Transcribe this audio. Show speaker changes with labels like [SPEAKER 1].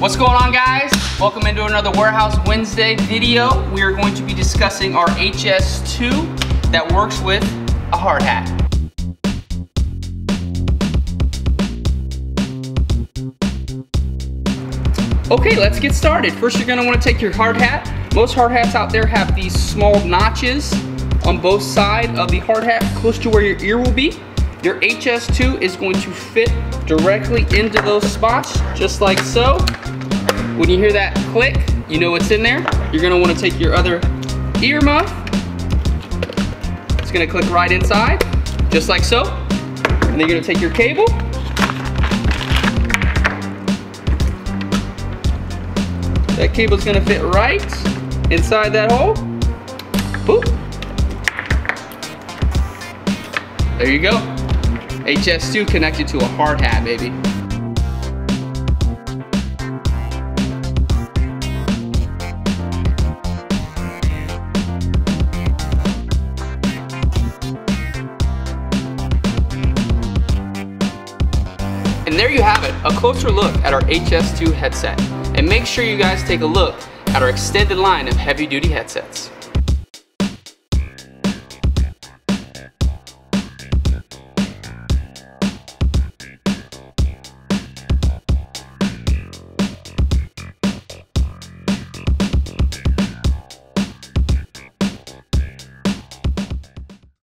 [SPEAKER 1] going on guys? Welcome into another Warehouse Wednesday video. We are going to be discussing our HS2 that works with a hard hat. Okay, let's get started. First, you're gonna wanna take your hard hat. Most hard hats out there have these small notches on both sides of the hard hat close to where your ear will be. Your HS2 is going to fit directly into those spots, just like so. When you hear that click, you know what's in there. You're gonna wanna take your other ear muff. It's gonna click right inside, just like so. And then you're gonna take your cable, That cable's gonna fit right inside that hole. Boop. There you go. HS2 connected to a hard hat, baby. And there you have it, a closer look at our HS2 headset. And make sure you guys take a look at our extended line of heavy duty headsets.